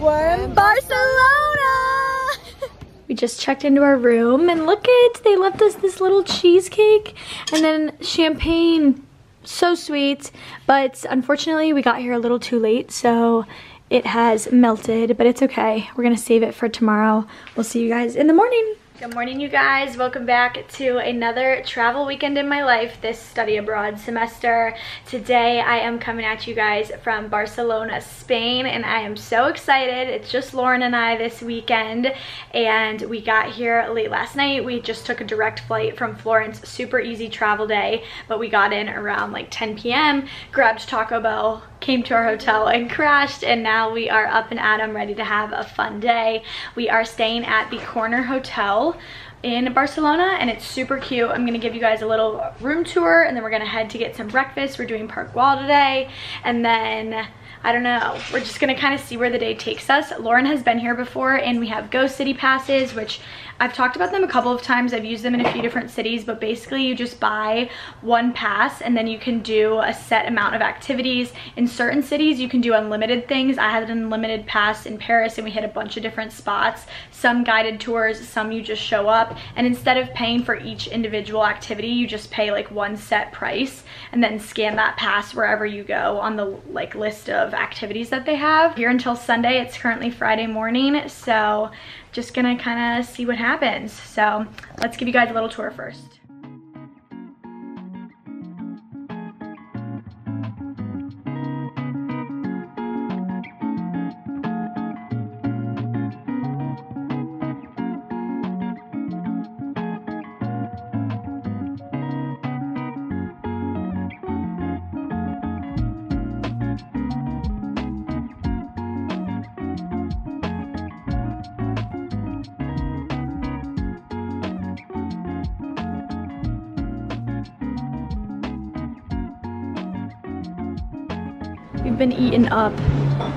We're in Barcelona! we just checked into our room and look it, they left us this little cheesecake and then champagne. So sweet, but unfortunately we got here a little too late, so it has melted, but it's okay. We're gonna save it for tomorrow. We'll see you guys in the morning. Good morning, you guys. Welcome back to another travel weekend in my life this study abroad semester. Today, I am coming at you guys from Barcelona, Spain, and I am so excited. It's just Lauren and I this weekend, and we got here late last night. We just took a direct flight from Florence, super easy travel day, but we got in around like 10 p.m., grabbed Taco Bell, came to our hotel and crashed and now we are up and at 'em ready to have a fun day. We are staying at the Corner Hotel in Barcelona and it's super cute. I'm gonna give you guys a little room tour and then we're gonna head to get some breakfast. We're doing Park Güell today and then I don't know, we're just gonna kind of see where the day takes us. Lauren has been here before and we have Go City passes which I've talked about them a couple of times. I've used them in a few different cities, but basically you just buy one pass and then you can do a set amount of activities. In certain cities, you can do unlimited things. I had an unlimited pass in Paris and we hit a bunch of different spots. Some guided tours, some you just show up. And instead of paying for each individual activity, you just pay like one set price and then scan that pass wherever you go on the like list of activities that they have. Here until Sunday, it's currently Friday morning. So just gonna kind of see what happens. So let's give you guys a little tour first. Been eating up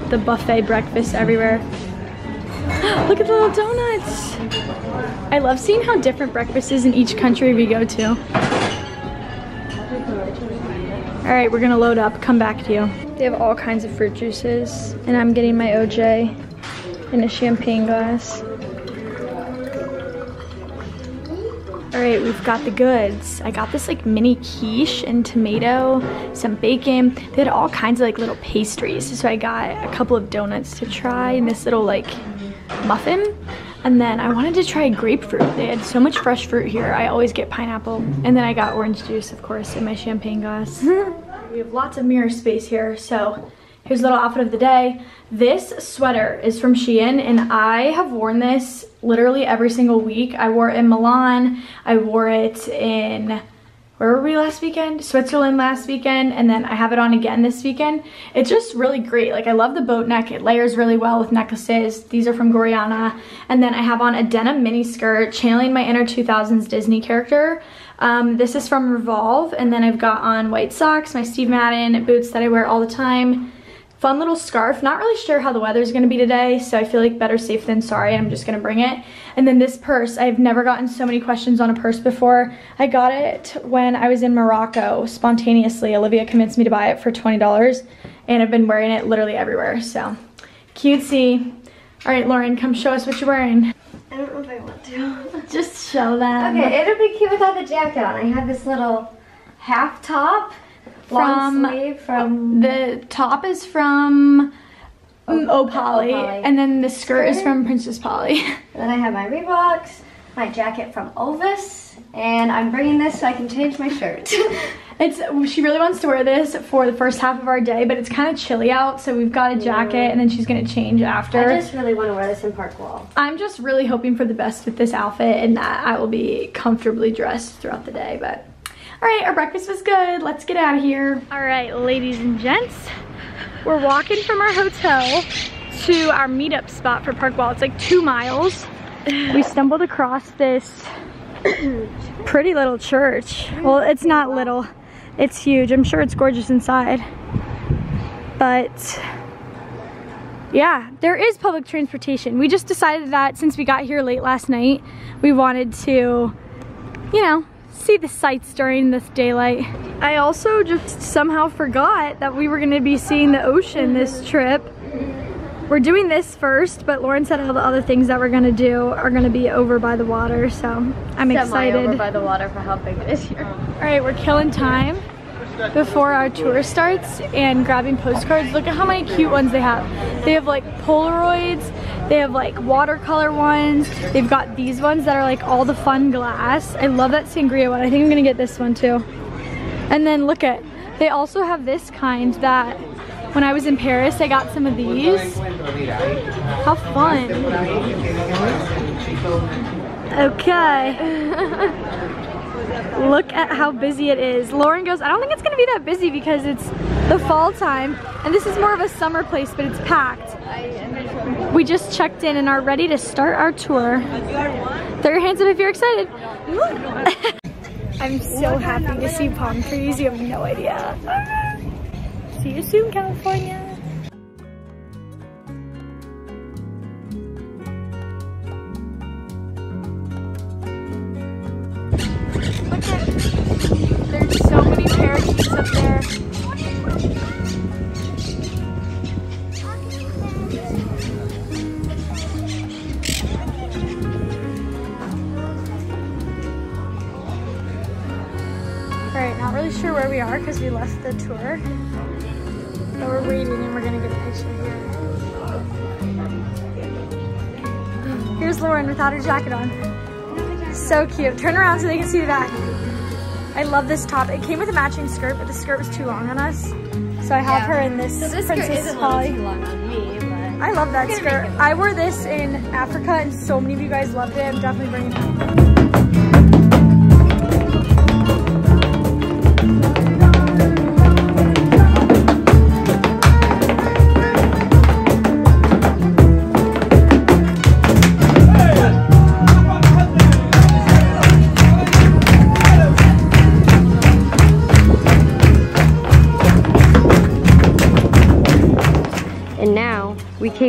the buffet breakfast everywhere. Look at the little donuts. I love seeing how different breakfast is in each country we go to. All right, we're gonna load up, come back to you. They have all kinds of fruit juices and I'm getting my OJ in a champagne glass. Right, we've got the goods. I got this like mini quiche and tomato, some bacon. They had all kinds of like little pastries. So I got a couple of donuts to try and this little like muffin. And then I wanted to try grapefruit. They had so much fresh fruit here. I always get pineapple. And then I got orange juice, of course, in my champagne glass. we have lots of mirror space here, so Here's a little outfit of the day. This sweater is from Shein and I have worn this literally every single week. I wore it in Milan. I wore it in, where were we last weekend? Switzerland last weekend. And then I have it on again this weekend. It's just really great. Like I love the boat neck. It layers really well with necklaces. These are from Gorjana. And then I have on a denim mini skirt channeling my inner 2000s Disney character. Um, this is from Revolve. And then I've got on white socks, my Steve Madden boots that I wear all the time fun little scarf. Not really sure how the weather's gonna be today, so I feel like better safe than sorry. I'm just gonna bring it. And then this purse, I've never gotten so many questions on a purse before. I got it when I was in Morocco spontaneously. Olivia convinced me to buy it for $20 and I've been wearing it literally everywhere, so cutesy. All right, Lauren, come show us what you're wearing. I don't know if I want to. Just show them. Okay, it'll be cute without the jacket on. I have this little half top from, from the top is from um, Opoly, and then the skirt, is from Princess Polly. then I have my Reeboks, my jacket from Ovis, and I'm bringing this so I can change my shirt. it's She really wants to wear this for the first half of our day, but it's kind of chilly out, so we've got a jacket, and then she's going to change after. I just really want to wear this in Park Güell. I'm just really hoping for the best with this outfit, and that I will be comfortably dressed throughout the day, but all right, our breakfast was good. Let's get out of here. All right, ladies and gents, we're walking from our hotel to our meetup spot for Park Güell. It's like two miles. We stumbled across this pretty little church. Well, it's not little, it's huge. I'm sure it's gorgeous inside. But yeah, there is public transportation. We just decided that since we got here late last night, we wanted to, you know, see the sights during this daylight. I also just somehow forgot that we were gonna be seeing the ocean this trip. we're doing this first, but Lauren said all the other things that we're gonna do are gonna be over by the water, so I'm excited. over by the water for how big it is here. All right, we're killing time before our tour starts and grabbing postcards. Look at how many cute ones they have. They have like Polaroids, they have like watercolor ones. They've got these ones that are like all the fun glass. I love that sangria one. I think I'm gonna get this one too. And then look at, they also have this kind that when I was in Paris, I got some of these. How fun. Okay. Look at how busy it is. Lauren goes, I don't think it's gonna be that busy because it's the fall time and this is more of a summer place, but it's packed. We just checked in and are ready to start our tour. Throw your hands up if you're excited. I'm so happy to see palm trees. You have no idea. See you soon, California. Not really sure where we are because we left the tour. But we're waiting and we're gonna get a picture here. Here's Lauren without her jacket on. So cute. Turn around so they can see the back. I love this top. It came with a matching skirt, but the skirt was too long on us. So I have her in this, So this Princess Polly. too long on me, but I love that skirt. I wore this in Africa and so many of you guys loved it. I'm definitely bringing it.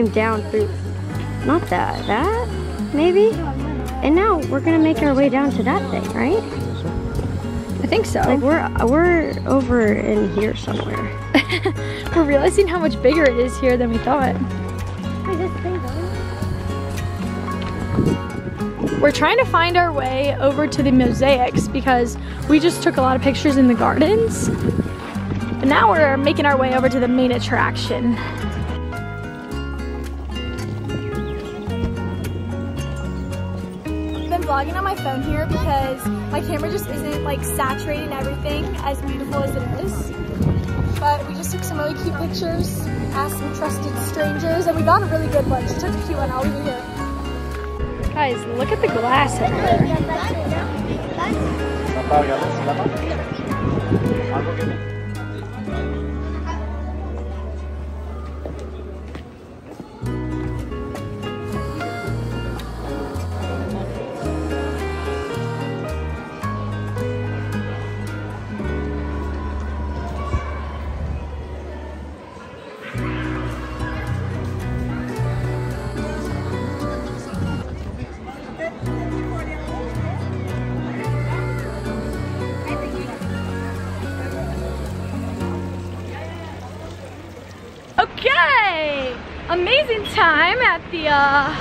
Came down through, not that, that maybe? And now we're gonna make our way down to that thing, right? I think so. Like we're we're over in here somewhere. We're realizing how much bigger it is here than we thought. We're trying to find our way over to the mosaics because we just took a lot of pictures in the gardens. But now we're making our way over to the main attraction. Phone here because my camera just isn't like saturating everything as beautiful as it is. But we just took some really cute pictures, asked some trusted strangers, and we got a really good one. She took a cute one, I'll leave it here. Guys, look at the glass up there. Amazing time at the uh,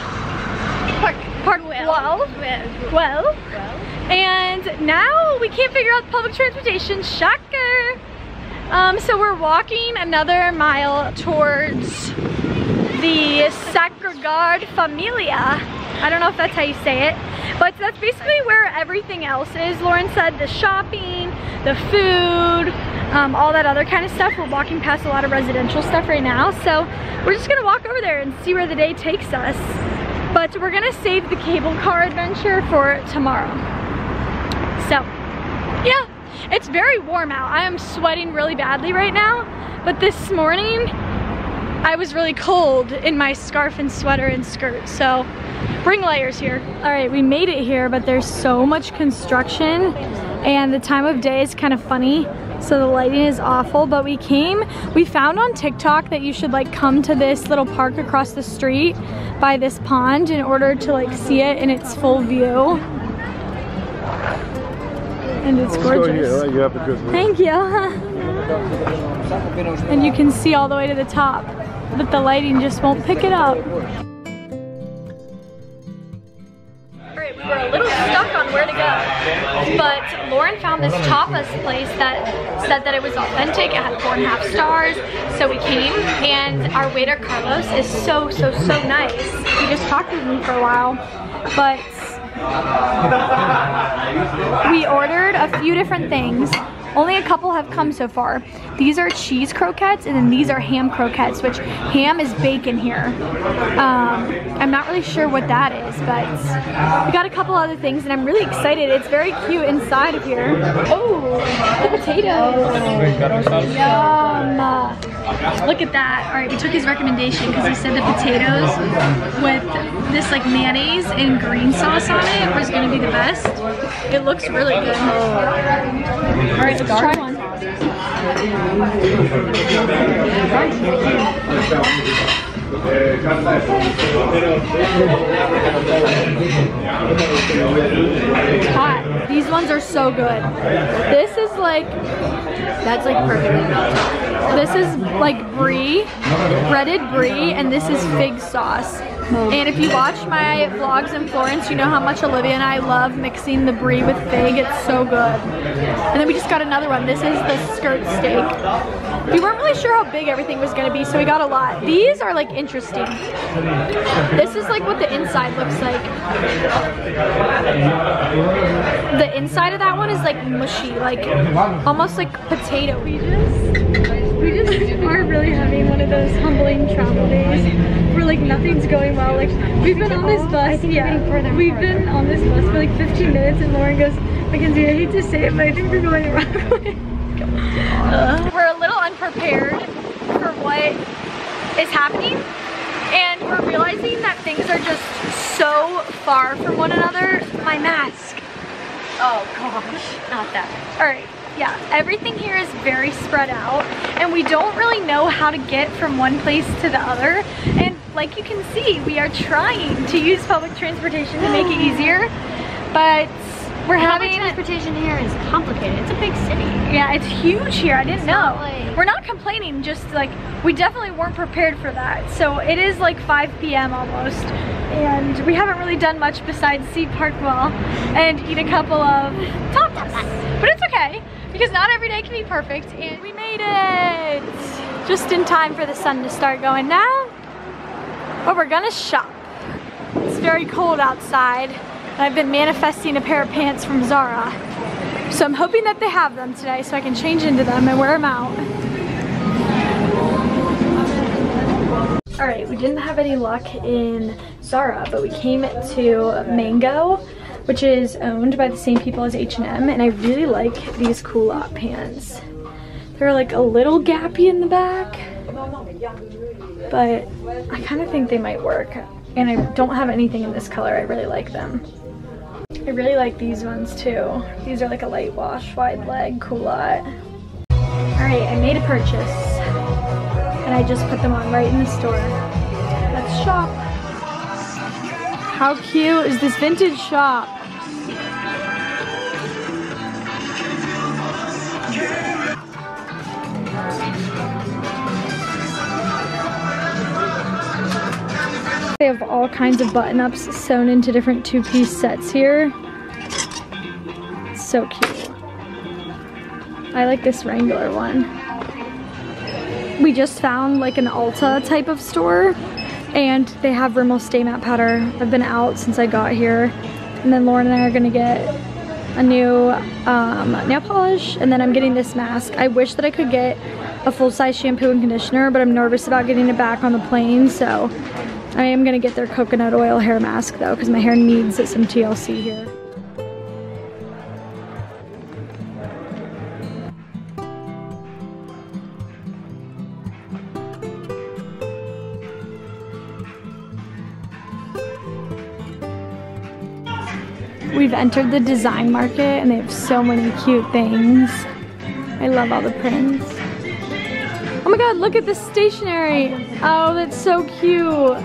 park. Park well, well, well, and now we can't figure out public transportation. Shocker. Um, so we're walking another mile towards the Sagrada Familia. I don't know if that's how you say it, but that's basically where everything else is. Lauren said the shopping, the food, um, all that other kind of stuff. We're walking past a lot of residential stuff right now, so we're just gonna walk over there and see where the day takes us. But we're gonna save the cable car adventure for tomorrow. So, yeah, it's very warm out. I am sweating really badly right now, but this morning I was really cold in my scarf and sweater and skirt, so bring layers here. All right, we made it here, but there's so much construction and the time of day is kind of funny, so the lighting is awful, but we came, we found on TikTok that you should like come to this little park across the street by this pond in order to like see it in its full view. And it's Let's go here, gorgeous. You have a good. Thank you. And you can see all the way to the top. but the lighting just won't pick it up. Found this tapas place that said that it was authentic, it had four and a half stars, so we came, and our waiter Carlos is so, so, so nice. He just talked with me for a while, but we ordered a few different things. Only a couple have come so far. These are cheese croquettes and then these are ham croquettes, which ham is bacon here. Um, I'm not really sure what that is, but we got a couple other things and I'm really excited. It's very cute inside of here. Oh, the potatoes. Yum. Look at that. All right, we took his recommendation because he said the potatoes with this like mayonnaise and green sauce on it was gonna be the best. It looks really good. All right, let's try one. It's hot. These ones are so good. This is like, that's like perfectly melted. This is like brie, breaded brie, and this is fig sauce. Hmm. And if you watch my vlogs in Florence, you know how much Olivia and I love mixing the brie with fig. It's so good. And then we just got another one. This is the skirt steak. We weren't really sure how big everything was gonna be, so we got a lot. These are like interesting. This is like what the inside looks like. The inside of that one is like mushy, like almost like potato. We just, we just are really having one of those humbling travel days where like nothing's going well. Like we've been on this bus, yeah, we've been on this bus for like 15 minutes, and Lauren goes, Mackenzie, I hate to say it, but I think we're going the wrong way. Uh, we're a little unprepared for what is happening and we're realizing that things are just so far from one another. My mask. Oh gosh, not that. All right, yeah, everything here is very spread out and we don't really know how to get from one place to the other. And like you can see, we are trying to use public transportation to make it easier, but we're having transportation here is complicated. It's a big city. yeah, it's huge here. I didn't know. not like- We're not complaining, just like we definitely weren't prepared for that. So it is like 5 p.m. almost, and we haven't really done much besides see Park Güell and eat a couple of tapas. But it's okay because not every day can be perfect, and we made it just in time for the sun to start going down. But we're gonna shop. It's very cold outside. And I've been manifesting a pair of pants from Zara. So I'm hoping that they have them today so I can change into them and wear them out. All right, we didn't have any luck in Zara, but we came to Mango, which is owned by the same people as H&M, and I really like these culotte pants. They're like a little gappy in the back, but I kind of think they might work. And I don't have anything in this color. I really like them. I really like these ones too. These are like a light wash, wide leg culotte. All right, I made a purchase. And I just put them on right in the store. Let's shop. How cute is this vintage shop? They have all kinds of button-ups sewn into different two-piece sets here. So cute. I like this Wrangler one. We just found like an Ulta type of store and they have Rimmel Stay Matte Powder. I've been out since I got here. And then Lauren and I are gonna get a new um, nail polish and then I'm getting this mask. I wish that I could get a full-size shampoo and conditioner but I'm nervous about getting it back on the plane so I am gonna get their coconut oil hair mask though because my hair needs some TLC here. We've entered the design market and they have so many cute things. I love all the prints. Oh my god, look at this stationery. Oh, that's so cute.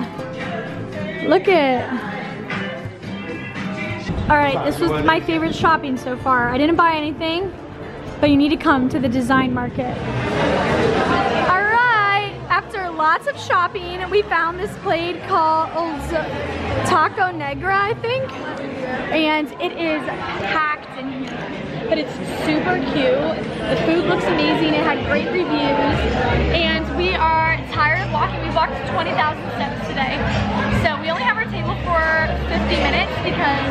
Look at. All right, this was my favorite shopping so far. I didn't buy anything, but you need to come to the design market. All right, after lots of shopping. We found this place called Taco Negra, I think. And it is packed in here. But it's super cute. The food looks amazing. It had great reviews. And we are tired of walking. We walked 20,000 steps today. Table for 50 minutes because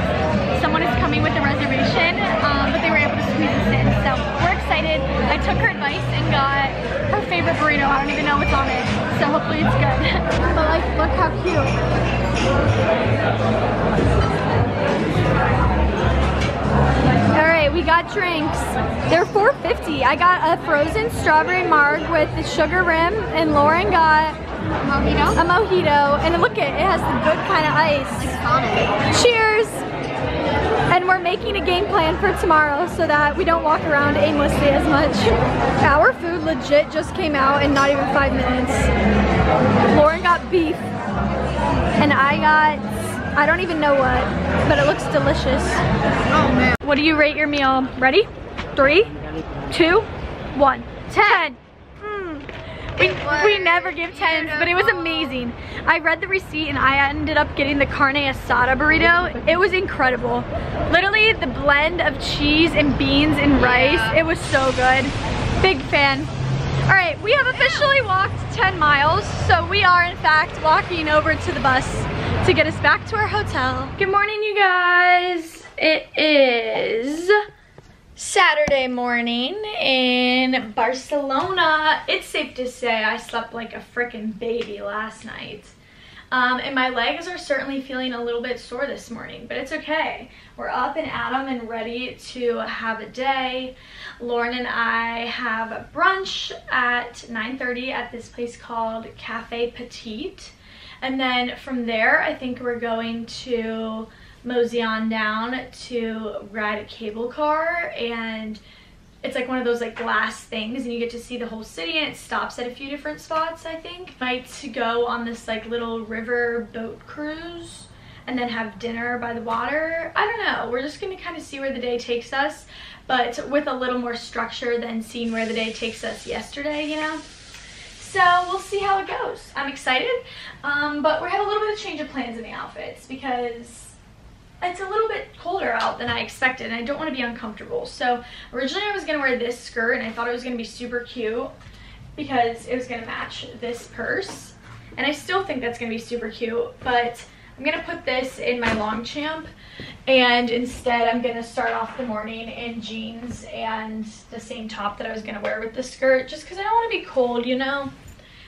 someone is coming with a reservation. Um, but they were able to squeeze us in. So we're excited. I took her advice and got her favorite burrito. I don't even know what's on it. So hopefully it's good. but like, look how cute. All right, we got drinks. They're 4.50. I got a frozen strawberry marg with the sugar rim, and Lauren got Mojito? a mojito. And look it, it has the good kind of ice. Cheers! And we're making a game plan for tomorrow so that we don't walk around aimlessly as much. Our food legit just came out in not even five minutes. Lauren got beef. And I got I don't even know what, but it looks delicious. Oh man. What do you rate your meal? Ready? Three, two, one. Ten. We, we never give tens, but it was amazing. I read the receipt and I ended up getting the carne asada burrito. It was incredible. Literally the blend of cheese and beans and rice, it was so good. Big fan. All right, we have officially walked 10 miles, so we are in fact walking over to the bus to get us back to our hotel. Good morning, you guys. It is Saturday morning in Barcelona. It's safe to say I slept like a freaking baby last night. Um, and my legs are certainly feeling a little bit sore this morning, but it's okay. We're up and at 'em and ready to have a day. Lauren and I have brunch at 9.30 at this place called Cafe Petite. And then from there, I think we're going to mosey on down to ride a cable car and it's like one of those like glass things and you get to see the whole city and it stops at a few different spots I think. Might go on this like little river boat cruise and then have dinner by the water. I don't know. We're just going to kind of see where the day takes us but with a little more structure than seeing where the day takes us yesterday, you know? So we'll see how it goes. I'm excited, um, but we have a little bit of change of plans in the outfits because it's a little bit colder out than I expected and I don't want to be uncomfortable. So originally I was going to wear this skirt and I thought it was going to be super cute because it was going to match this purse. And I still think that's going to be super cute, but I'm going to put this in my Longchamp and instead I'm going to start off the morning in jeans and the same top that I was going to wear with the skirt just because I don't want to be cold, you know?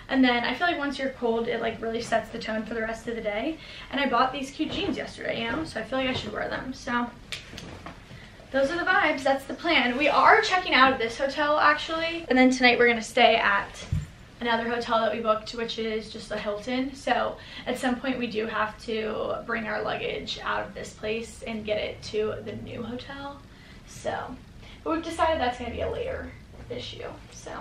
And then I feel like once you're cold, it like really sets the tone for the rest of the day. And I bought these cute jeans yesterday, you know, so I feel like I should wear them. So those are the vibes, that's the plan. We are checking out of this hotel actually. And then tonight we're gonna stay at another hotel that we booked, which is just the Hilton. So at some point we do have to bring our luggage out of this place and get it to the new hotel. So, but we've decided that's gonna be a later issue, so.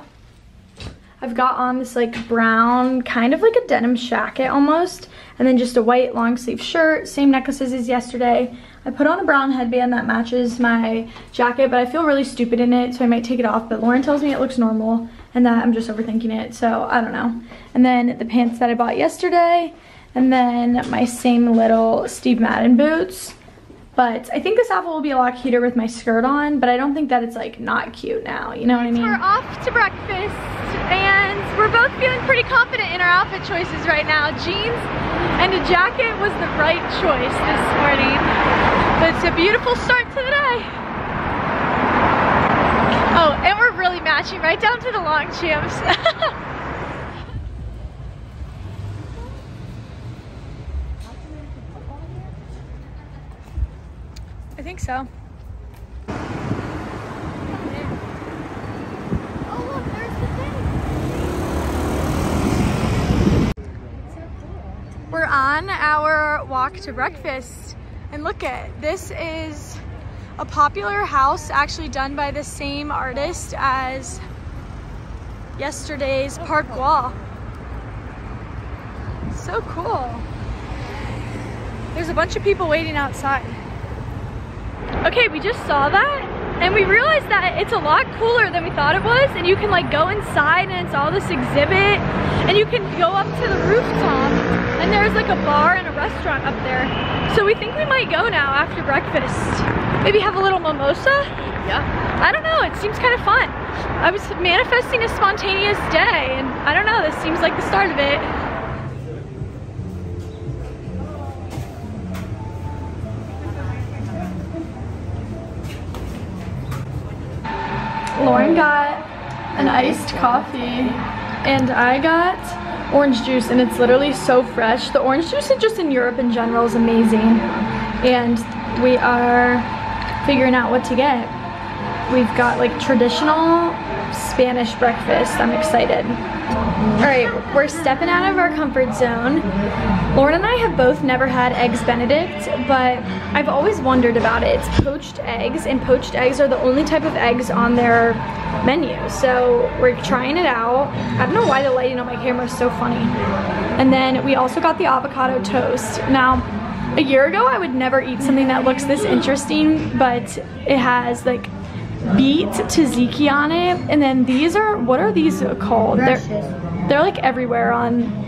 I've got on this like brown, kind of like a denim jacket almost, and then just a white long sleeve shirt, same necklaces as yesterday. I put on a brown headband that matches my jacket, but I feel really stupid in it, so I might take it off, but Lauren tells me it looks normal and that I'm just overthinking it, so I don't know. And then the pants that I bought yesterday, and then my same little Steve Madden boots. But I think this outfit will be a lot cuter with my skirt on, but I don't think that it's like not cute now, you know what I mean? We're off to breakfast and we're both feeling pretty confident in our outfit choices right now. Jeans and a jacket was the right choice this morning. But it's a beautiful start to the day. Oh, and we're really matching right down to the Longchamps. I think so. We're on our walk to breakfast and look at this is a popular house actually done by the same artist as yesterday's Park Güell. So cool. There's a bunch of people waiting outside. Okay, we just saw that and we realized that it's a lot cooler than we thought it was and you can like go inside and it's all this exhibit and you can go up to the rooftop and there's like a bar and a restaurant up there. So we think we might go now after breakfast. Maybe have a little mimosa? Yeah. I don't know, it seems kind of fun. I was manifesting a spontaneous day and I don't know, this seems like the start of it. Lauren got an iced coffee and I got orange juice and it's literally so fresh. The orange juice just in Europe in general is amazing. And we are figuring out what to get. We've got like traditional Spanish breakfast. I'm excited. All right, we're stepping out of our comfort zone. Lauren and I have both never had Eggs Benedict, but I've always wondered about it. It's poached eggs, and poached eggs are the only type of eggs on their menu. So we're trying it out. I don't know why the lighting on my camera is so funny. And then we also got the avocado toast. Now, a year ago, I would never eat something that looks this interesting, but it has like beet tzatziki on it. And then these are, what are these called? They're, they're like everywhere on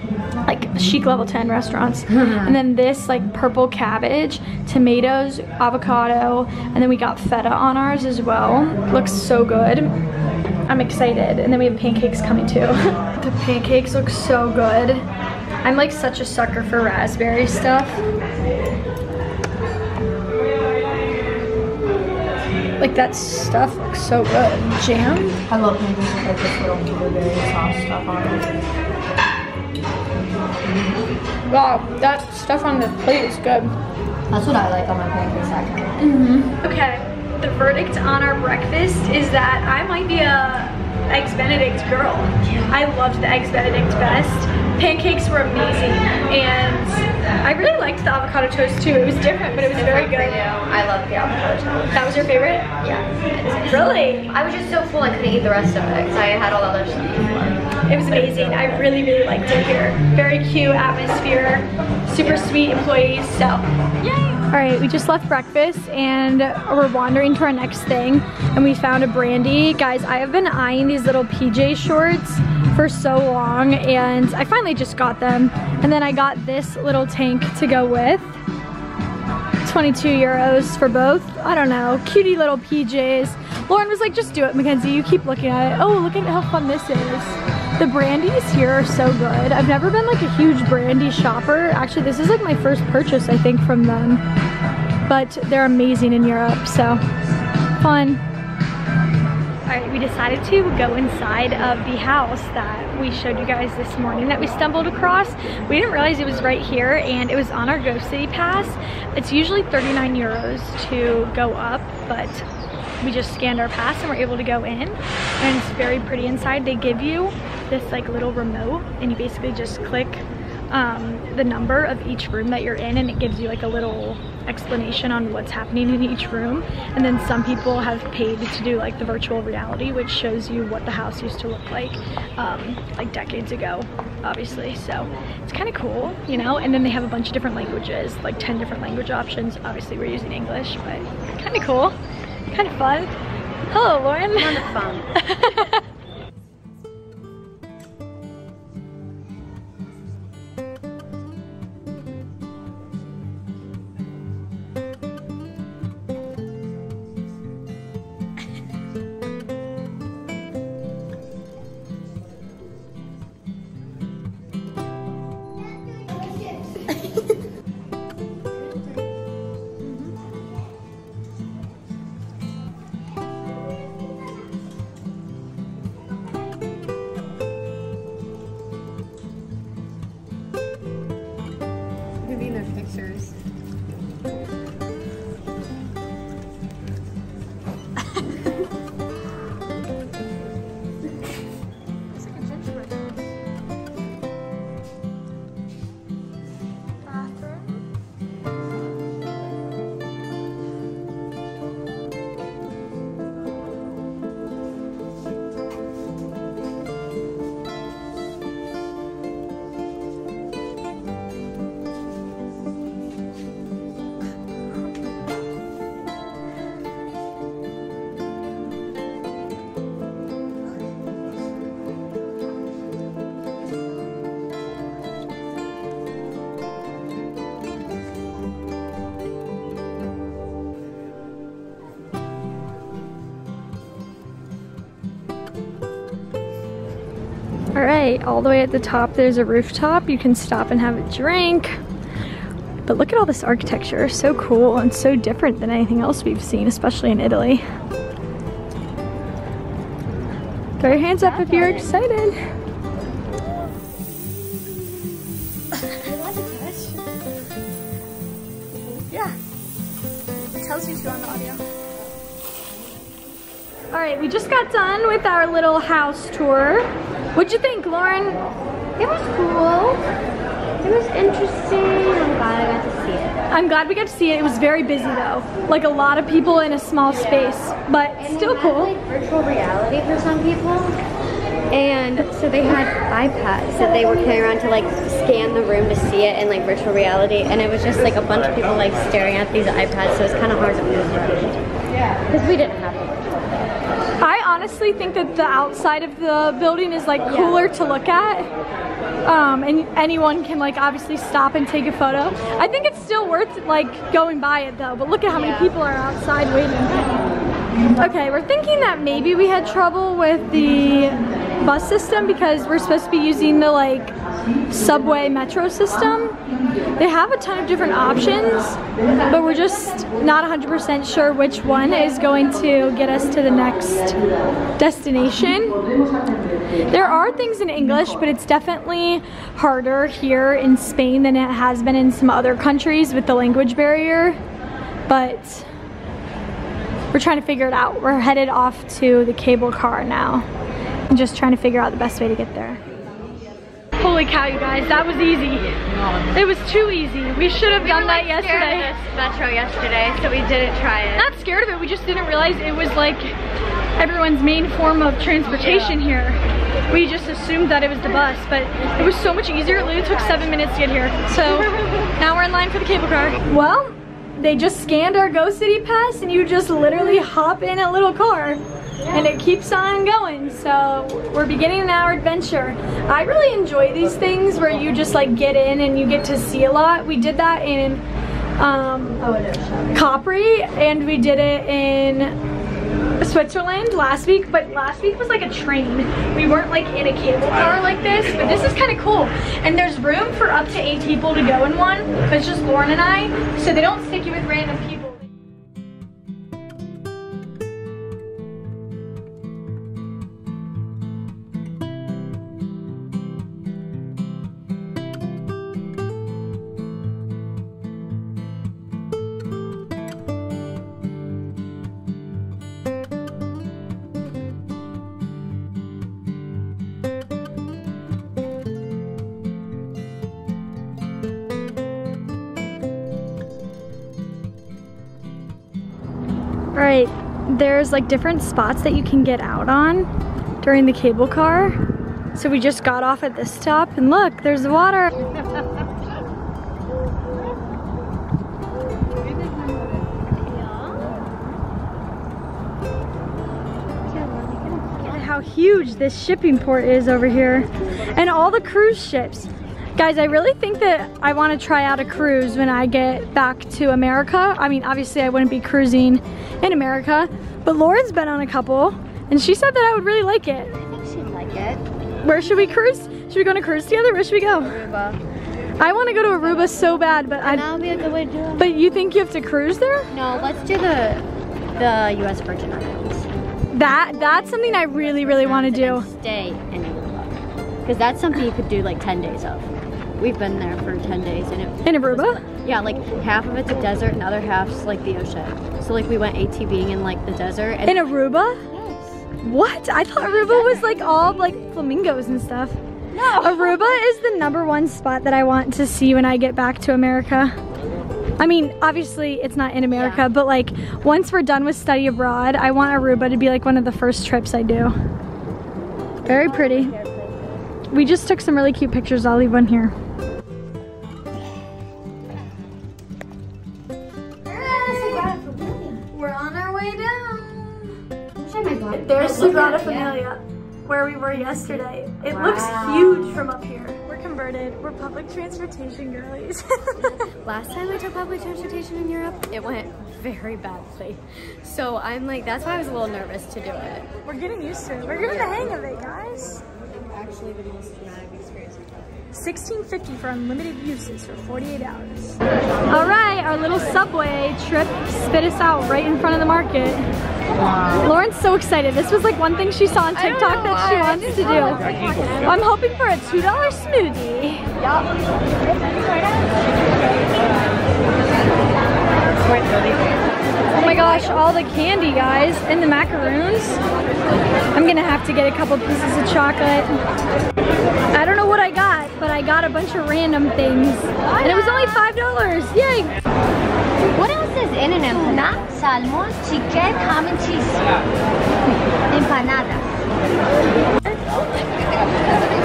like chic level 10 restaurants. and then this like purple cabbage, tomatoes, avocado, and then we got feta on ours as well. Looks so good. I'm excited. And then we have pancakes coming too. the pancakes look so good. I'm like such a sucker for raspberry stuff. Like that stuff looks so good. Jam? I love pancakes with like this little blueberry sauce stuff on it. Wow, that stuff on the plate is good. That's what I like on my pancakes actually. Mm-hmm. Okay, the verdict on our breakfast is that I might be a Eggs Benedict girl. I loved the Eggs Benedict best. Pancakes were amazing, and I really liked the avocado toast too. It was different, but it was very good. I love the avocado toast. That was your favorite? Yeah. Really? I was just so full I couldn't eat the rest of it because I had all the other stuff before. It was amazing. I really, really liked it here. Very cute atmosphere, super sweet employees, so yay! All right, we just left breakfast and we're wandering to our next thing and we found a brandy. Guys, I have been eyeing these little PJ shorts for so long and I finally just got them. And then I got this little tank to go with. 22 euros for both. I don't know, cutie little PJs. Lauren was like, just do it, Mackenzie. You keep looking at it. Oh, look at how fun this is. The brandies here are so good. I've never been like a huge brandy shopper. Actually, this is like my first purchase, I think, from them. But they're amazing in Europe, so fun. All right, we decided to go inside of the house that we showed you guys this morning that we stumbled across. We didn't realize it was right here and it was on our Go City Pass. It's usually 39 euros to go up, but we just scanned our pass and we're able to go in and it's very pretty inside. They give you this like little remote and you basically just click um, the number of each room that you're in and it gives you like a little explanation on what's happening in each room. And then some people have paid to do like the virtual reality which shows you what the house used to look like um, like decades ago obviously. So it's kind of cool you know? And then they have a bunch of different languages like 10 different language options. Obviously we're using English but kind of cool. Kind of fun. Hello Lauren All the way at the top, there's a rooftop. You can stop and have a drink. But look at all this architecture, so cool and so different than anything else we've seen, especially in Italy. Throw your hands up if you're excited. yeah, it tells you to on the audio. All right, we just got done with our little house tour. What'd you think, Lauren? It was cool. It was interesting. I'm glad I got to see it. I'm glad we got to see it. It was very busy though. Like a lot of people in a small space, but still had, cool. Like virtual reality for some people. And so they had iPads that they were carrying around to like scan the room to see it in like virtual reality. And it was just like a bunch of people like staring at these iPads, so it's kind of hard to move around. Because we didn't have honestly think that the outside of the building is like cooler to look at. Um, and anyone can like obviously stop and take a photo. I think it's still worth like going by it though, but look at how many people are outside waiting. Okay, we're thinking that maybe we had trouble with the bus system because we're supposed to be using the like subway metro system. They have a ton of different options, but we're just not 100% sure which one is going to get us to the next destination. There are things in English, but it's definitely harder here in Spain than it has been in some other countries with the language barrier. But we're trying to figure it out. We're headed off to the cable car now and just trying to figure out the best way to get there. Holy cow, you guys, that was easy. It was too easy. We should have done that yesterday. metro yesterday, so we didn't try it. Not scared of it, we just didn't realize it was like everyone's main form of transportation here. We just assumed that it was the bus, but it was so much easier. It literally took seven minutes to get here. So now we're in line for the cable car. Well, they just scanned our Go City Pass and you just literally hop in a little car and it keeps on going. So we're beginning our adventure. I really enjoy these things where you just like get in and you get to see a lot. We did that in um, Capri and we did it in Switzerland last week, but last week was like a train. We weren't like in a cable car like this, but this is kind of cool. And there's room for up to eight people to go in one, but it's just Lauren and I, so they don't stick you with random people. Like different spots that you can get out on during the cable car. So we just got off at this stop and look, there's the water. How huge this shipping port is over here. And all the cruise ships. Guys, I really think that I want to try out a cruise when I get back to America. I mean, obviously I wouldn't be cruising in America, but Lauren's been on a couple and she said that I would really like it. I think she'd like it. Where should we cruise? Should we go on a cruise together? Where should we go? Aruba. I want to go to Aruba so bad, but I. That would be a good way to do it. But you think you have to cruise there? No, let's do the the U.S. Virgin Islands. That that's something I really really want to do. Stay in Aruba. Because that's something you could do like 10 days of. We've been there for 10 days and it In Aruba? Yeah, like half of it's a desert and the other half's like the ocean. So like we went ATVing in like the desert. And In Aruba? Yes. What? I thought Aruba was like all like flamingos and stuff. No. Aruba is the number one spot that I want to see when I get back to America. I mean, obviously it's not in America, Yeah. but like once we're done with study abroad, I want Aruba to be like one of the first trips I do. Very pretty. We just took some really cute pictures. I'll leave one here. There's Sagrada Familia, where we were yesterday. It looks huge from up here. We're converted. We're public transportation girlies. Last time I took public transportation in Europe, it went very badly. So I'm like, that's why I was a little nervous to do it. We're getting used to it. We're getting the hang of it, guys. actually the most dramatic experience we've had. 1650 for unlimited uses for 48 hours. All right, our little subway trip spit us out right in front of the market. Lauren's so excited. This was like one thing she saw on TikTok that she wants to do. I'm hoping for a $2 smoothie. Yep. Oh my gosh, all the candy, guys, and the macaroons. I'm gonna have to get a couple pieces of chocolate. I don't know what I got, but I got a bunch of random things. And it was only $5. Yay! What else is in an empanada? Salmon, chicken, ham and cheese. Empanadas.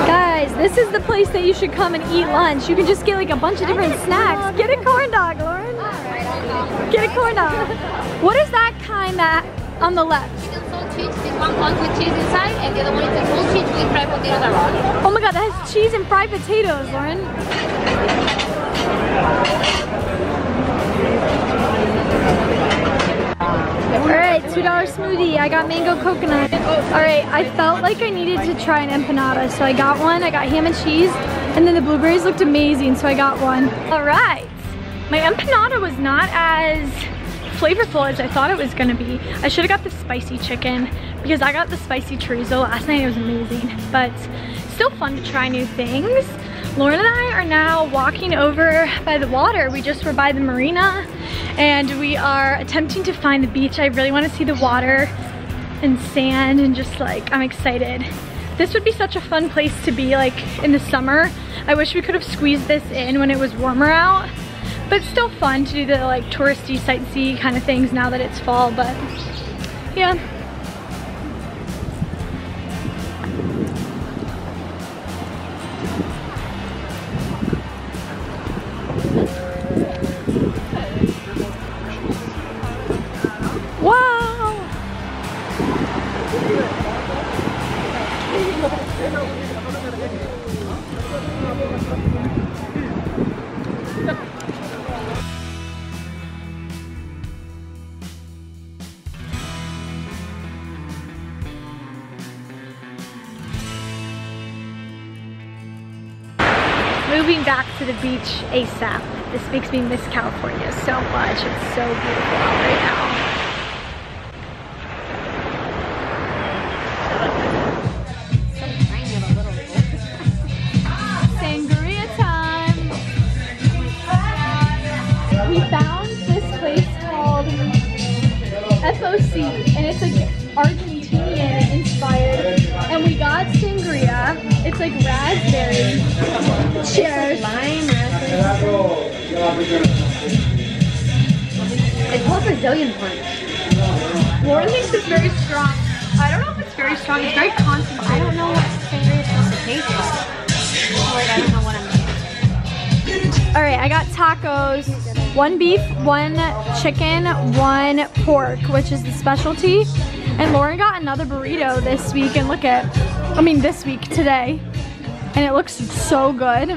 Guys, this is the place that you should come and eat lunch. You can just get like a bunch of different snacks. Get a corn dog, Lauren. Get a corn dog. What is that kind that on the left? Salt cheese, this one comes with cheese inside, and the other one is the full with fried potatoes around. Oh my god, that has cheese and fried potatoes, Lauren. Alright, $2 smoothie. I got mango coconut. Alright, I felt like I needed to try an empanada, so I got one. I got ham and cheese, and then the blueberries looked amazing, so I got one. Alright, my empanada was not as flavorful as I thought it was gonna be. I should have got the spicy chicken because I got the spicy chorizo last night. It was amazing, but still fun to try new things. Lauren and I are now walking over by the water. We just were by the marina and we are attempting to find the beach. I really want to see the water and sand and just like, I'm excited. This would be such a fun place to be like in the summer. I wish we could have squeezed this in when it was warmer out but still fun to do the like touristy sightsee kind of things now that it's fall but yeah ASAP. This makes me miss California so much. It's so beautiful out right now. Right, I got tacos. One beef, one chicken, one pork, which is the specialty. And Lauren got another burrito this week. And look at, I mean this week, today. And it looks so good.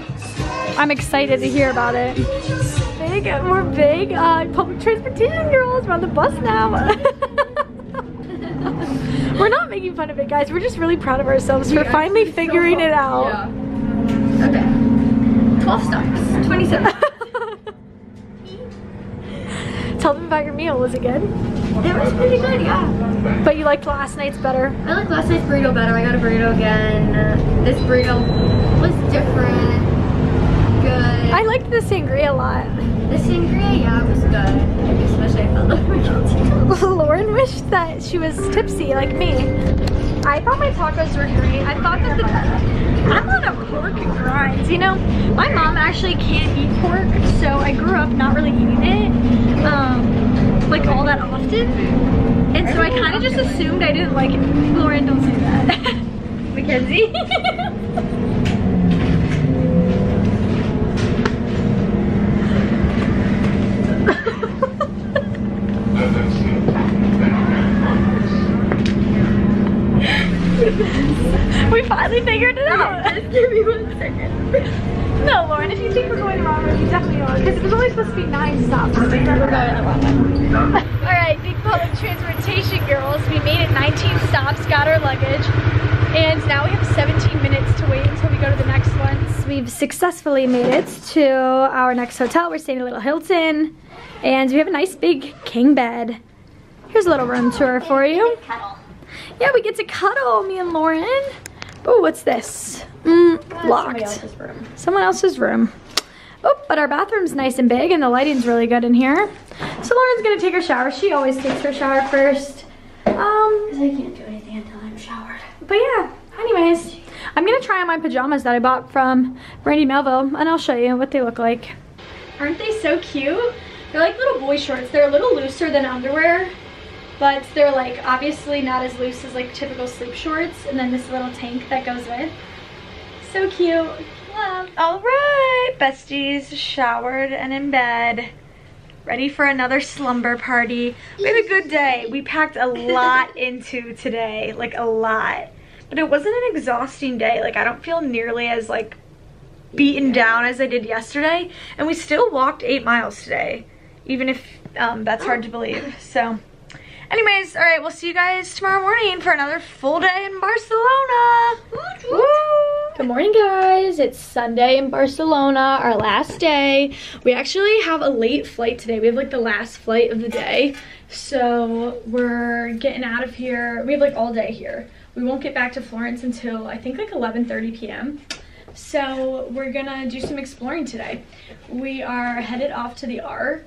I'm excited to hear about it. Big, we're big uh, public transportation girls. We're on the bus now. we're not making fun of it, guys. We're just really proud of ourselves for finally figuring it out. Okay. 12 stars. Tell them about your meal. Was it good? It was pretty good, yeah. But you liked last night's better. I like last night's burrito better. I got a burrito again. Uh, This burrito was different. Good. I liked the sangria a lot. the sangria, yeah, was good. Especially I felt like Lauren wished that she was tipsy like me. I thought my tacos were great. I thought that the I'm on a pork grind. You know, my mom actually can't eat pork, so I grew up not really eating it, um, like all that often. And so I kind of just assumed I didn't like it. Lauren, don't say that. McKenzie. we finally figured it out. Just give me one second. No, Lauren, if you think we're going wrong, you definitely are. Because it was only supposed to be nine stops. We're going the wrong way. All right, big public transportation girls. We made it 19 stops, got our luggage, and now we have 17 minutes to wait until we go to the next ones. We've successfully made it to our next hotel. We're staying at Little Hilton, and we have a nice big king bed. Here's a little room tour for you. Yeah, we get to cuddle, me and Lauren. Oh, what's this? Mm, locked. else's room. Someone else's room. Oh, but our bathroom's nice and big and the lighting's really good in here. So Lauren's gonna take her shower. She always takes her shower first. Um, Cause I can't do anything until I'm showered. but yeah, anyways, I'm gonna try on my pajamas that I bought from Brandy Melville and I'll show you what they look like. Aren't they so cute? They're like little boy shorts. They're a little looser than underwear, but they're like obviously not as loose as like typical sleep shorts. And then this little tank that goes with. So cute. Love. All right, besties, showered and in bed. Ready for another slumber party. We had a good day. We packed a lot into today, like a lot. But it wasn't an exhausting day. Like I don't feel nearly as like beaten down as I did yesterday. And we still walked eight miles today, even if um, that's hard to believe. So anyways, all right, we'll see you guys tomorrow morning for another full day in Barcelona. Good morning, guys. It's Sunday in Barcelona, our last day. We actually have a late flight today. We have like the last flight of the day. So we're getting out of here. We have like all day here. We won't get back to Florence until I think like 11.30 p.m. So we're gonna do some exploring today. We are headed off to the Arc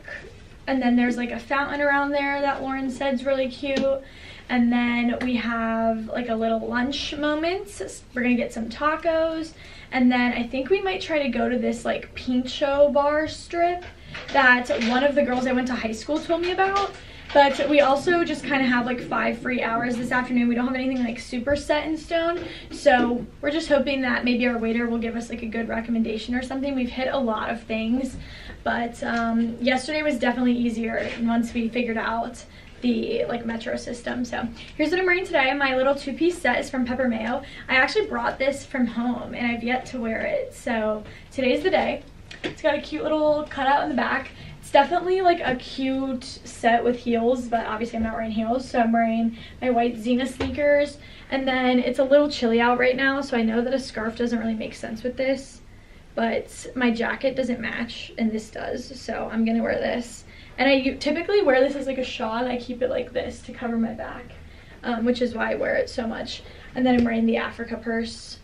and then there's like a fountain around there that Lauren said's really cute. And then we have like a little lunch moment. We're gonna get some tacos. And then I think we might try to go to this like Pincho bar strip that one of the girls I went to high school told me about. But we also just kind of have like five free hours this afternoon. We don't have anything like super set in stone. So we're just hoping that maybe our waiter will give us like a good recommendation or something. We've hit a lot of things, but um, yesterday was definitely easier once we figured out the like metro system. So here's what I'm wearing today. My little two-piece set is from Peppermayo. I actually brought this from home and I've yet to wear it. So today's the day. It's got a cute little cutout in the back. It's definitely like a cute set with heels, but obviously I'm not wearing heels, so I'm wearing my white Xena sneakers. And then it's a little chilly out right now, so I know that a scarf doesn't really make sense with this, but my jacket doesn't match, and this does, so I'm gonna wear this. And I typically wear this as like a shawl, and I keep it like this to cover my back, um, which is why I wear it so much. And then I'm wearing the Africa purse.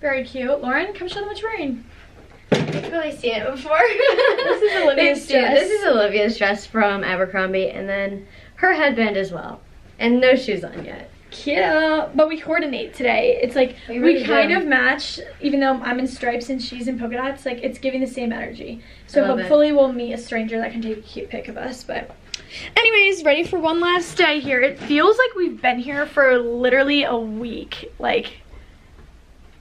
Very cute. Lauren, come show them what you're wearing. I've really seen it before. This is Olivia's dress. This is Olivia's dress from Abercrombie, and then her headband as well. And no shoes on yet. Cute. But we coordinate today. It's like We we, kind do. of match, even though I'm in stripes and she's in polka dots. Like it's giving the same energy. So love it. hopefully we'll meet a stranger that can take a cute pic of us. But anyways, ready for one last day here. It feels like we've been here for literally a week. Like,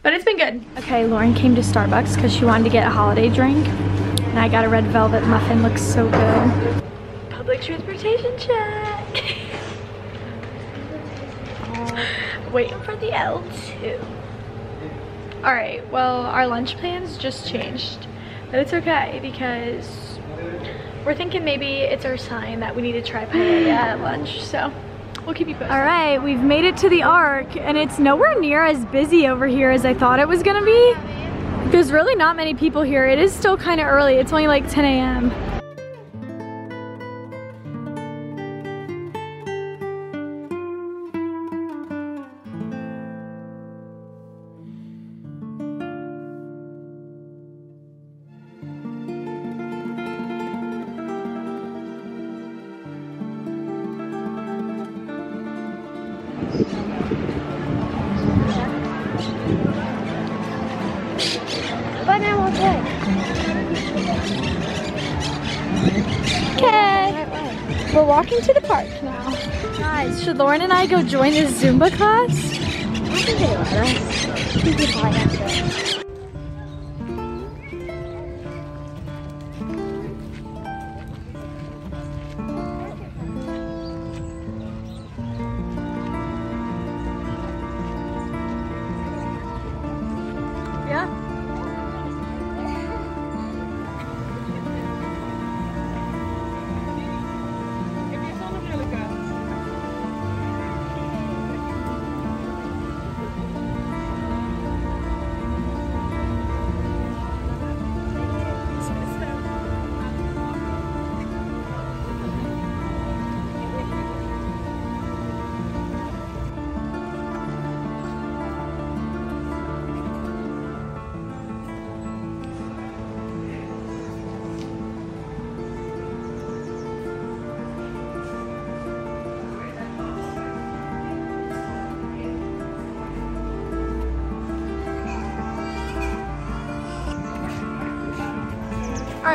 but it's been good. Okay, Lauren came to Starbucks because she wanted to get a holiday drink, and I got a red velvet muffin. Looks so good. Public transportation check. Waiting for the L2. Alright, well, our lunch plans just changed. But it's okay because we're thinking maybe it's our sign that we need to try paella at lunch. So we'll keep you posted. Alright, we've made it to the Arc and it's nowhere near as busy over here as I thought it was gonna be. There's really not many people here. It is still kind of early. It's only like 10 a.m. Lauren and I go join this Zumba class? I think they let us.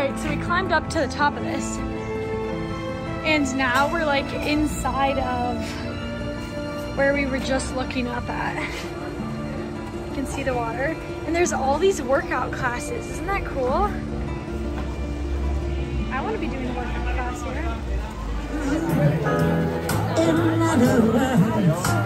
So we climbed up to the top of this. And now we're like inside of where we were just looking up at. You can see the water. And there's all these workout classes. Isn't that cool? I want to be doing a workout class here.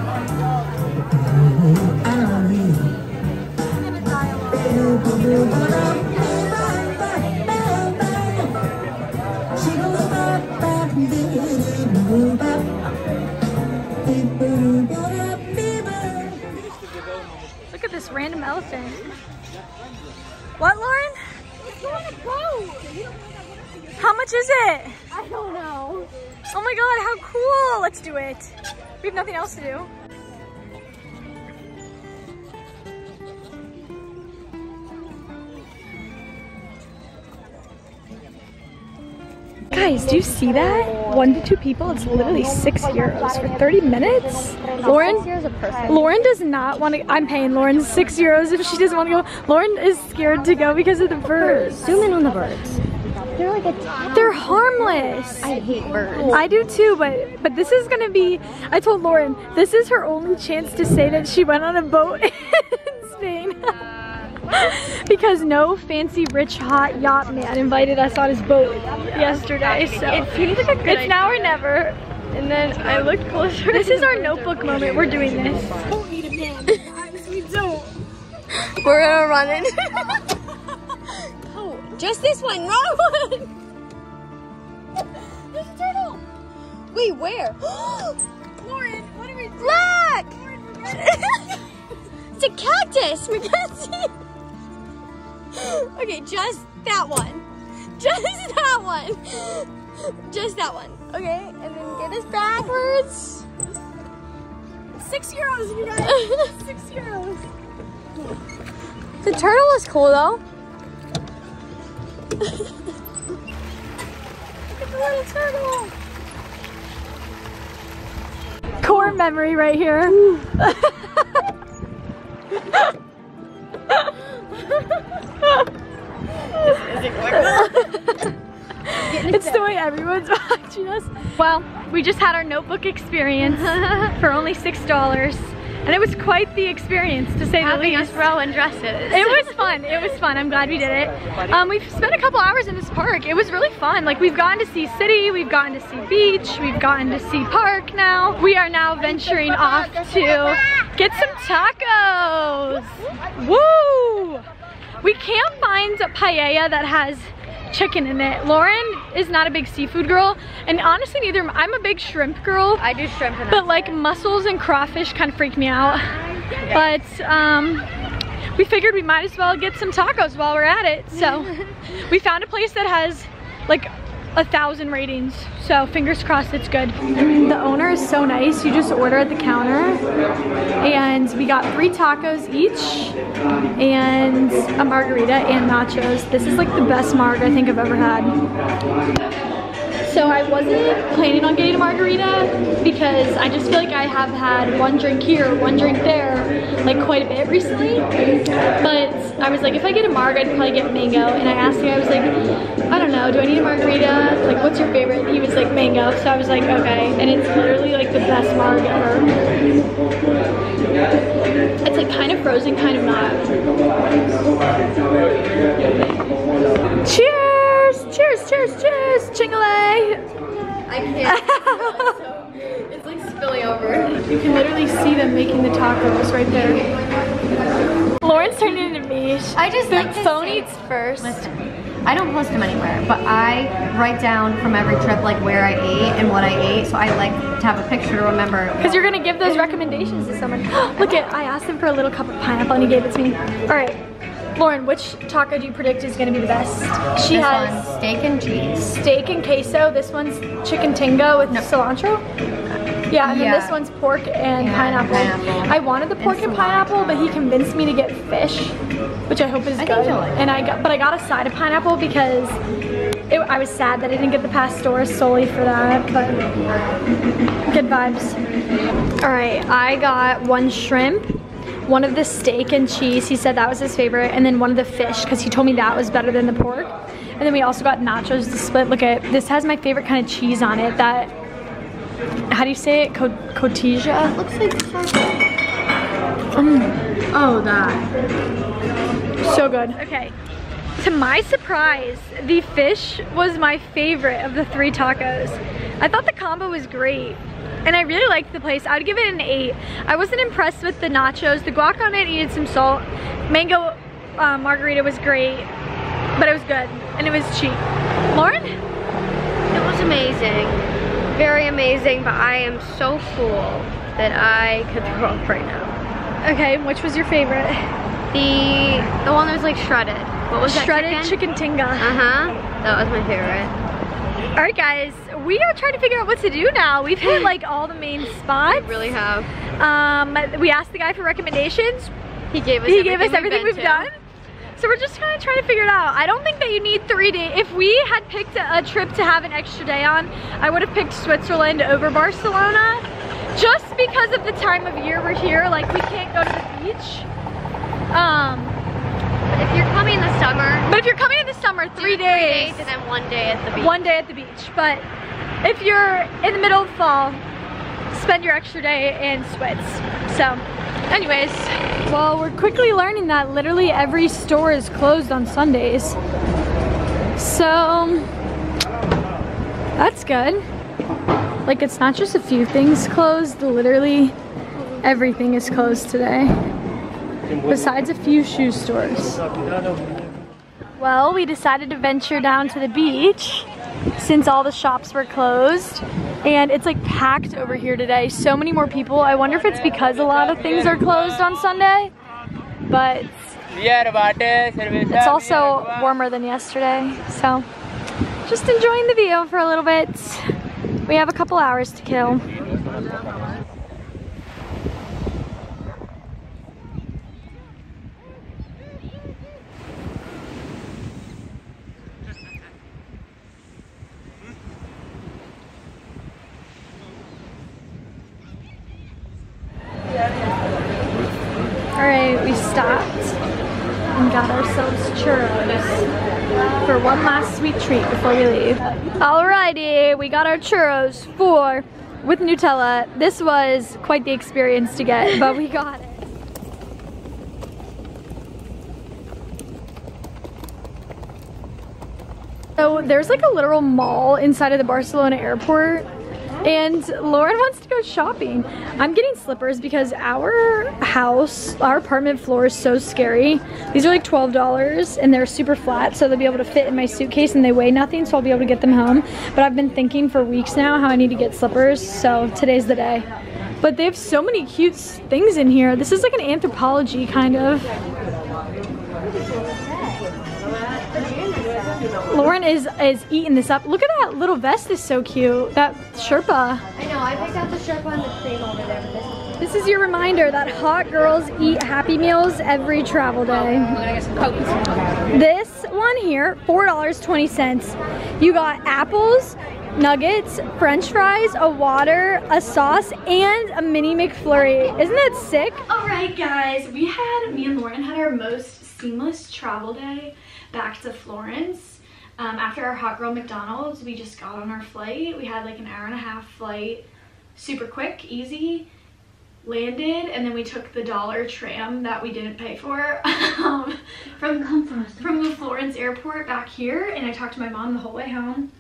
At this random elephant. What, Lauren? How much is it? I don't know. Oh my god, how cool! Let's do it. We have nothing else to do. Guys, do you see that? One to two people, it's literally six euros for 30 minutes. Lauren, Here's a person. Lauren does not want to, I'm paying Lauren six euros if she doesn't want to go. Lauren is scared to go because of the birds. Zoom in on the birds. They're like a They're harmless. I hate birds. I do too, but but this is gonna be. I told Lauren this is her only chance to say that she went on a boat. because no fancy rich hot yacht man invited us on his boat yesterday. So It seems like a good it's now or never. And then I looked closer. This is our notebook moment. We're doing this. Don't need a man. Guys, We're gonna run it. Oh, just this one, wrong one. There's a turtle. Wait, where? Lauren, what are we doing? Look! it's a cactus. We it. Okay, just that one. Just that one. Just that one. Okay, and then get us backwards. Six euros, you guys. Six euros. The turtle is cool though. Look at the little turtle. Core memory right here. it's the way everyone's watching us. Well, we just had our notebook experience for only six dollars, and it was quite the experience to say the Having least. us row in dresses. It was fun. It was fun. I'm glad we did it. Um, we've spent a couple hours in this park. It was really fun. Like we've gotten to see city, we've gotten to see beach, we've gotten to see park now. We are now venturing off to get some tacos. Woo! We can't find a paella that has chicken in it. Lauren is not a big seafood girl, and honestly neither am I. I'm a big shrimp girl. I do shrimp But like mussels and crawfish kind of freak me out. But um, we figured we might as well get some tacos while we're at it. So we found a place that has like a thousand ratings. So fingers crossed it's good. The owner is so nice. You just order at the counter. And we got three tacos each and a margarita and nachos. This is like the best marg I think I've ever had. So I wasn't planning on getting a margarita because I just feel like I have had one drink here, one drink there, like quite a bit recently. But I was like, if I get a marg, I'd probably get mango. And I asked him, I was like, I don't know, do I need a margarita? Like, what's your favorite? He was like, mango. So I was like, okay. And it's literally like the best marg ever. It's like kind of frozen, kind of not. Can't. it's like spilling over. You can literally see them making the tacos right there. Lauren's turning into me. I just the like phone eats first. Listen, I don't post them anywhere, but I write down from every trip like where I ate and what I ate, so I like to have a picture to remember. Because you're gonna give those recommendations to someone. Look at, I asked him for a little cup of pineapple and he gave it to me. All right, Lauren, which taco do you predict is gonna be the best? She this has steak and cheese. steak and queso. This one's chicken tinga with cilantro. Yeah, and then this one's pork and Yeah, pineapple. pineapple. I wanted the pork and, cilantro. pineapple, but he convinced me to get fish, which I hope is I good. like and I got, but I got a side of pineapple because it, I was sad that I didn't get the pastores solely for that. But good vibes. All right, I got one shrimp, one of the steak and cheese. He said that was his favorite, and then one of the fish because he told me that was better than the pork. And then we also got nachos to split. Look at this has my favorite kind of cheese on it. That how do you say it? Co- cotija. Looks like mm. Oh, that. So good. Okay. To my surprise, the fish was my favorite of the three tacos. I thought the combo was great. And I really liked the place. I'd give it an eight. I wasn't impressed with the nachos. The guac on it needed some salt. Mango uh, margarita was great, but it was good and it was cheap. Lauren? It was amazing. Very amazing, but I am so full that I could throw up right now. Okay, which was your favorite? The the one that was like shredded. What was that Shredded chicken? chicken tinga. Uh-huh. That was my favorite. All right, guys, we are trying to figure out what to do now. We've hit like all the main spots. Really have. Um, we asked the guy for recommendations. He gave us He everything gave us everything been we've done. So we're just kind of trying to figure it out. I don't think that you need three days. If we had picked a, a trip to have an extra day on, I would have picked Switzerland over Barcelona. Just because of the time of year we're here, like we can't go to the beach. Um, But if you're coming in the summer, but if you're coming in the summer, three do days, and then one day at the beach. one day at the beach. But if you're in the middle of fall, spend your extra day in Switz. So, anyways, well, we're quickly learning that literally every store is closed on Sundays. So, that's good. Like, it's not just a few things closed, literally everything is closed today. Besides a few shoe stores. Well, we decided to venture down to the beach since all the shops were closed. And it's like packed over here today. So many more people. I wonder if it's because a lot of things are closed on Sunday. But it's also warmer than yesterday. So just enjoying the view for a little bit. We have a couple hours to kill. All right, we stopped and got ourselves churros for one last sweet treat before we leave. Alrighty, we got our churros for with Nutella. This was quite the experience to get, but we got it. So there's like a literal mall inside of the Barcelona airport and Lauren wants to go shopping. I'm getting slippers because our house, our apartment floor is so scary. These are like $12 and they're super flat so they'll be able to fit in my suitcase and they weigh nothing so I'll be able to get them home. But I've been thinking for weeks now how I need to get slippers so today's the day. But they have so many cute things in here. This is like an Anthropologie kind of. Lauren is is eating this up. Look at that little vest is so cute. That Sherpa. I know, I picked out the Sherpa and the cream over there, this This is your reminder that hot girls eat Happy Meals every travel day. Oh, this one here, $4.20. You got apples, nuggets, french fries, a water, a sauce, and a mini McFlurry. Isn't that sick? All right, guys, we had, me and Lauren had our most seamless travel day back to Florence. Um, after our hot girl McDonald's, we just got on our flight. We had like an hour and a half flight, super quick, easy landed and then we took the dollar tram that we didn't pay for um, from from the Florence airport back here and I talked to my mom the whole way home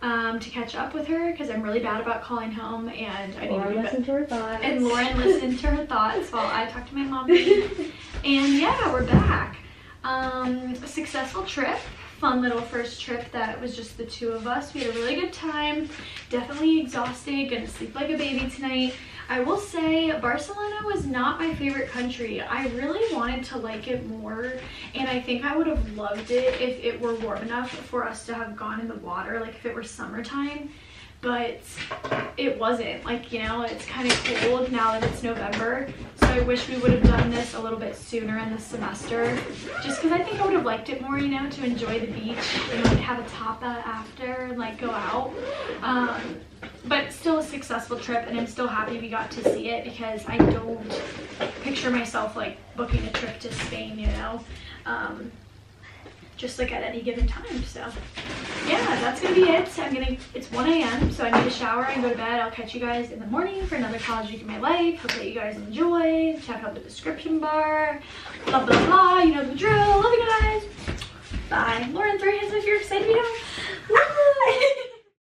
um, to catch up with her because I'm really bad about calling home and I need to listen to her thoughts. and Lauren listened to her thoughts while I talked to my mom. and yeah, we're back. Um, a successful trip. Fun little first trip that was just the two of us. We had a really good time. Definitely exhausted. Gonna sleep like a baby tonight. I will say Barcelona was not my favorite country. I really wanted to like it more and I think I would have loved it if it were warm enough for us to have gone in the water, like if it were summertime but it wasn't. Like you know it's kind of cold now that it's november so i wish we would have done this a little bit sooner in the semester just because i think i would have liked it more you know to enjoy the beach and like have a tapa after and like go out. Um but still a successful trip and i'm still happy we got to see it because i don't picture myself like booking a trip to spain you know? Um just like at any given time. So yeah, that's gonna be it. I'm gonna, it's 1 a.m. So I need to shower and go to bed. I'll catch you guys in the morning for another college week of my life. Hope that you guys enjoy. Check out the description bar. Blah, blah, blah. You know the drill. Love you guys. Bye. Lauren, your hands if you're excited. You know?